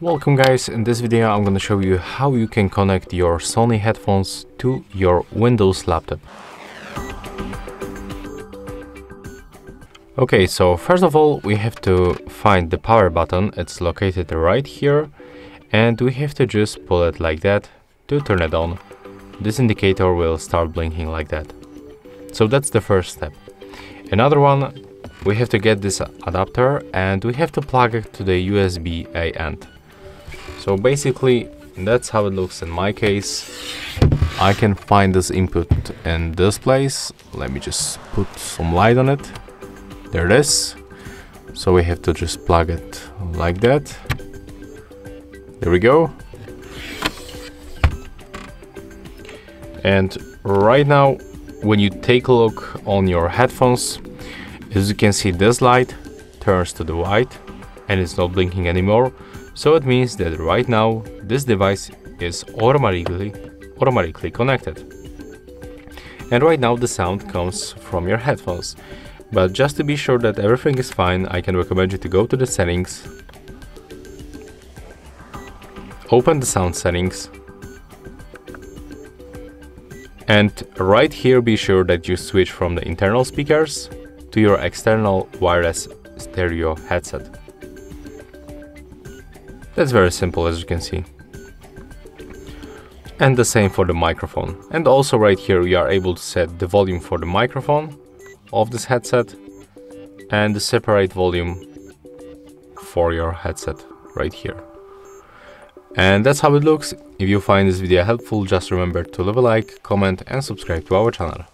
Welcome guys, in this video I'm gonna show you how you can connect your Sony headphones to your Windows laptop. Okay, so first of all we have to find the power button, it's located right here and we have to just pull it like that to turn it on. This indicator will start blinking like that. So that's the first step. Another one, we have to get this adapter and we have to plug it to the USB-A end. So basically that's how it looks in my case. I can find this input in this place. Let me just put some light on it. There it is. So we have to just plug it like that. There we go. And right now, when you take a look on your headphones, as you can see this light turns to the white and it's not blinking anymore. So it means that right now this device is automatically automatically connected. And right now the sound comes from your headphones. But just to be sure that everything is fine, I can recommend you to go to the settings, open the sound settings, and right here be sure that you switch from the internal speakers to your external wireless stereo headset. That's very simple as you can see. And the same for the microphone. And also right here we are able to set the volume for the microphone of this headset and the separate volume for your headset right here. And that's how it looks. If you find this video helpful, just remember to leave a like, comment and subscribe to our channel.